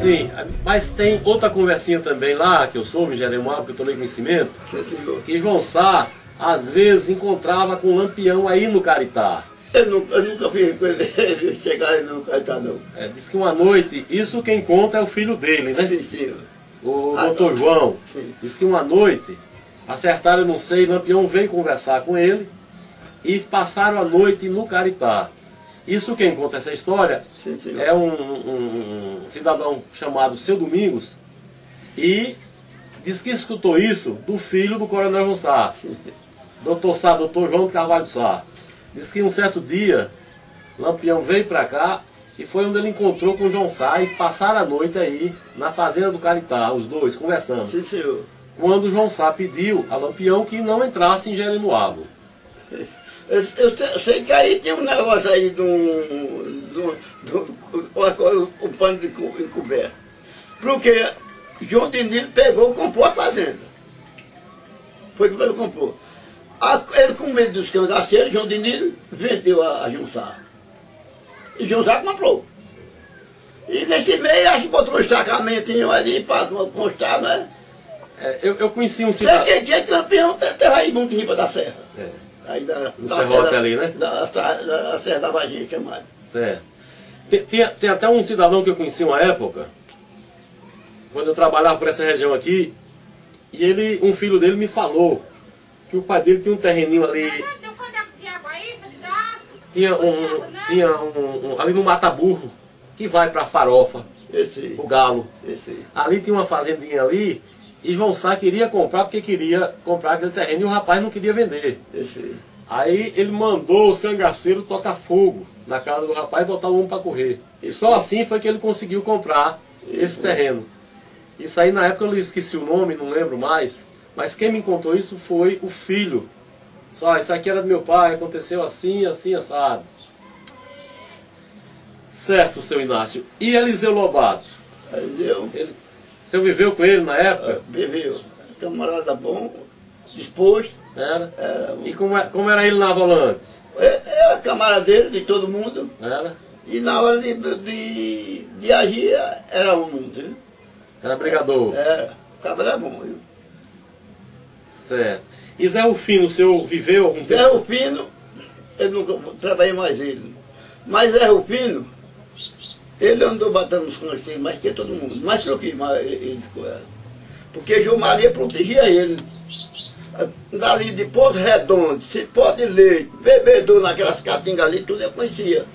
Sim, mas tem outra conversinha também lá, que eu soube em Jeremoabo, que eu tomei conhecimento, que João Sá, às vezes, encontrava com um lampião aí no Caritá. Eu nunca, eu nunca vi com ele chegar aí no Caritá, não. É, diz que uma noite, isso quem conta é o filho dele, né? Sim, sim. O Ah, doutor tá. João. Sim. Diz que uma noite, acertaram, não sei, Lampião veio conversar com ele e passaram a noite no Caritá. Isso quem conta essa história Sim, sim. é um, um- um cidadão chamado Seu Domingos e diz que escutou isso do filho do Coronel João Sá, doutor Sá, doutor João Carvalho Sá. Diz que um certo dia, Lampião veio para cá e foi onde ele encontrou com o João Sá e passaram a noite aí na fazenda do Caritá, os dois conversando. Sim, senhor. Quando o João Sá pediu a Lampião que não entrasse em Jerimoabo. Eu, eu eu sei que aí tem um negócio aí de um. de um- de um- o, o pano de co- encoberto. Porque João Denilo pegou e comprou a fazenda. Foi que ele comprou. A- ele, com medo dos cangaceiros, João Denilo vendeu a, a João Sá. E João Sá comprou. E nesse meio, acho que botou um estacamentinho ali para constar, né? É, eu, eu conheci um cidadão. tinha tinha que Lampião teve aí muito riba da serra. É, Aí da, No da serrote serra- ali, né? Da, da, da Serra da Varginha, chamada. certo. Tem, tem, tem até um cidadão que eu conheci uma época, quando eu trabalhava por essa região aqui, e ele, um filho dele me falou que o pai dele tinha um terreninho ali, tinha um, tinha um, um- ali no Mata Burro, que vai para Farofa, o Galo. Ali tinha uma fazendinha ali, e João Sá queria comprar porque queria comprar aquele terreno e o rapaz não queria vender. Esse aí. Aí ele mandou os cangaceiros tocar fogo na casa do rapaz e botar o homem para correr. E só assim foi que ele conseguiu comprar esse terreno. Isso aí na época eu esqueci o nome, não lembro mais. Mas quem me contou isso foi o filho. Só, isso aqui era do meu pai, aconteceu assim, assim, assado. Certo, seu Inácio. E Eliseu Lobato? Mas eu, Ele, o senhor viveu com ele na época? bebeu. Camarada bom, disposto. Era? Era, um- E como, é- como era ele na volante? é- era camaradeiro de todo mundo. Era? E na hora de, de, de agir, era um mundo. Era brigador. Era. O cabra era bom. Viu? Certo. E Zé Rufino, o senhor viveu algum Zé tempo? Rufino, eu nunca trabalhei mais ele. Mas Zé Rufino, ele andou batendo nos clandestinos mais que todo mundo. Mais do que mais ele com ela. Porque João Maria protegia ele. Dali de Pouso Redondo, Cipó de Leite, bebedor naquelas catingas ali, tudo eu conhecia.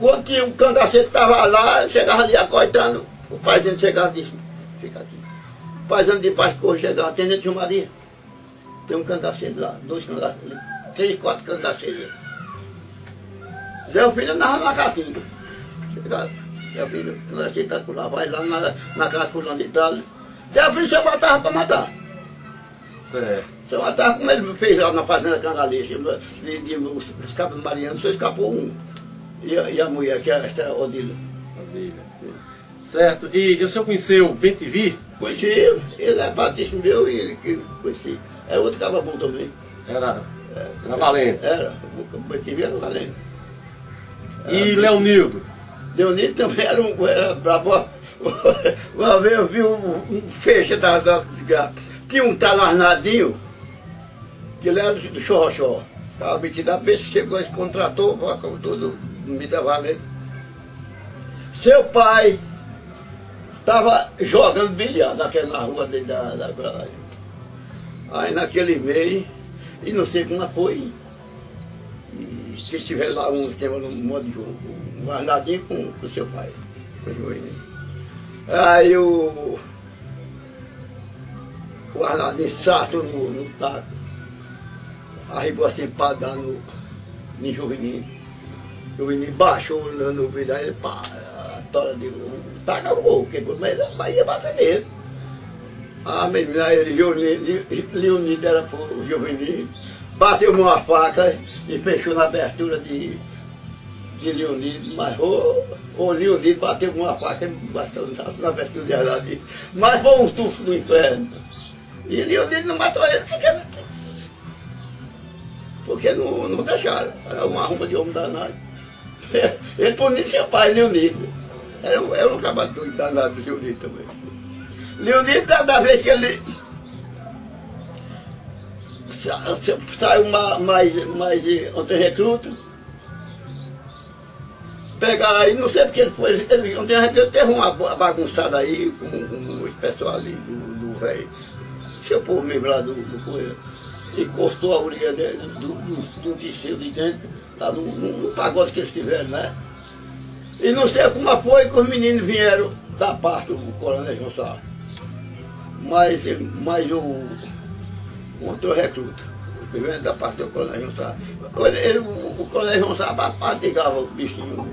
Quando tinha um cangaceiro que estava lá, chegava ali acoitando, o paizinho chegava e disse, fica aqui. O paizinho de corro chegava, atendendo João Maria. Tem um cangaceiro lá, dois cangaceiros, três, quatro cangaceiros. Zé Filho andava na. Chegava, Zé Filho, cangaceiro tá por lá, vai lá na, na lá de tal. Zé Filho você matava para matar. Certo. Você matava como ele fez lá na fazenda Cangalice, de, de, os, os cabos do Mariano, só escapou um. E a, e a mulher, que era essa Odila. Maravilha. Certo. E o senhor conheceu Bentivi? Conheci ele, ele é patrício meu e ele que conheci. É outro cabra bom também. Era, era valente. Era, o Betivia era valente. E Leonildo? Leonito também era um. Era brabo. Uma vez eu vi um, um feixe da, da desgraça. Tinha um tal Arnadinho, que ele era do, Xorroxó. Estava metido a besta, chegou, se contratou, com tudo, mídia valente. Seu pai estava jogando bilhar naquela rua dele da, da. Aí naquele meio, e não sei como foi, que tiver lá um tema no modo de jogo, um Arnadinho com o seu pai. com o Joinho. Aí o. O Arnaldinho sarto no, no taco. Arribou assim para dar no. no Juveninho. Juveninho baixou no, no vidro, aí ele pá, a tora dele. O taco acabou, quebrou, mas vai ia bater nele. A menina, Leonido era pro Juveninho. Bateu uma faca e fechou na abertura de, de Leonido, mas o, o Leonido bateu uma faca e bateu na veste de ali. Mas foi um tufo do inferno. E Leonido não matou ele porque, porque não, não deixaram. Era uma arruma de homem danado. Ele podia ser pai, Leonido. Era, era um trabalho danado de Leonido também. Leonido, cada vez que ele saiu mais, mais ontem recruta, pegaram aí, não sei porque ele foi, ele, ontem recruta teve uma bagunçada aí com, com o pessoal ali do velho, seu povo mesmo lá do, do Coelho, encostou a orelha dele, do, do, do de dentro, lá no, no, no pagode que eles tiveram, né? E não sei como foi que os meninos vieram da parte do Coronel João Sá. Mas, mas o, contra o recruta. Vivendo da parte do Coronel João. Ele, o Coronel João Sá patigava o bichinho,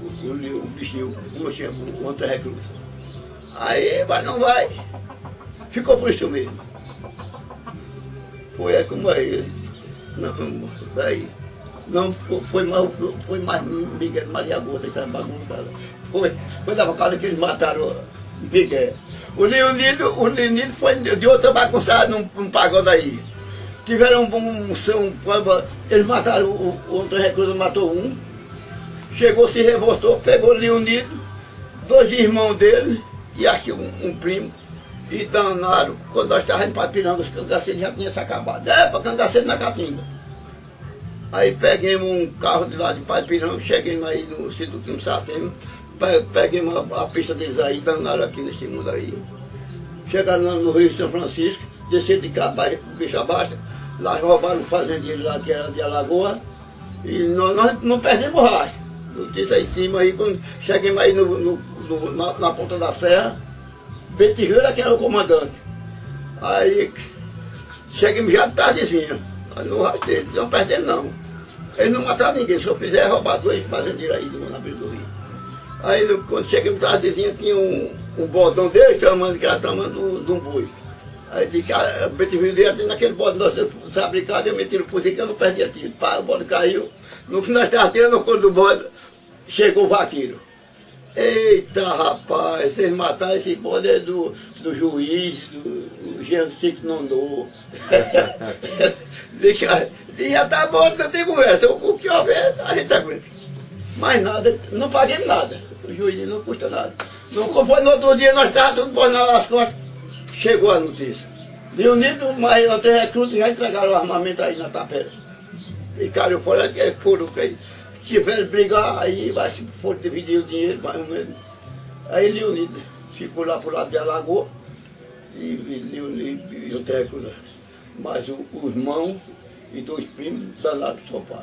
o, o, o bichinho, como o outro recruta. Aí, mas não vai. Ficou por isso mesmo. Foi é como aí. Não, daí. Não foi, foi mais, foi mais Miguel Maria Gosta, essa bagunça. Foi, foi da casa que eles mataram Miguel. O Leonido, o Leonido foi de outra bagunçada num, num pagode aí. Tiveram um, um, um, eles mataram, o, outro recruta matou um, chegou, se revoltou, pegou o Leonido, dois irmãos dele e acho que um, um primo, e danaram, quando nós estávamos em Papiranga, os cangaceiros já tinham se acabado. É, para cangaceiro na Catinga. Aí peguemos um carro de lá de Papiranga, cheguemos aí no Quim Satemo, peguei a, a, pista deles aí, danaram aqui nesse mundo aí. Chegaram no Rio de São Francisco, desceram de cá, bicho abaixo, lá roubaram um fazendeiro lá que era de Alagoa, e nós, nós não perdemos borracha. Notícia aí em cima, aí, quando cheguemos aí no, no, no na, na, ponta da serra, Betiveira que era o comandante. Aí chegamos já de tardezinha, no rasteiro, não perdemos não. Eles não mataram ninguém, só fizeram roubar dois fazendeiros aí na beira do rio. Aí quando chegamos tardezinha tinha um, um bordão dele chamando que era tamanho de um boi. Aí de cara, o Betivinho dele naquele bode nosso fabricado, eu meti no fuzil que eu não perdia tiro. Pá, o bode caiu. No que nós estávamos tirando o couro do bode, chegou o vaqueiro. Eita rapaz, vocês mataram esse bode é do, do juiz, do, do Jean Cic Nondô. Deixa, já tá bom, não tem conversa. O, o que houver, a gente aguenta. Mais nada, não paguei nada o juiz não custa nada. Não no outro dia, nós estávamos tudo bornando as costas, chegou a notícia. Leonido, mas até recruta já entregaram o armamento aí na tapera. Ficaram fora, que é foram, que tiveram brigar, aí vai se for dividir o dinheiro, mais ou menos. Aí Leonido ficou lá pro lado de Alagoa, e Leonido e o técnico, mais os mãos e dois primos danados do sofá.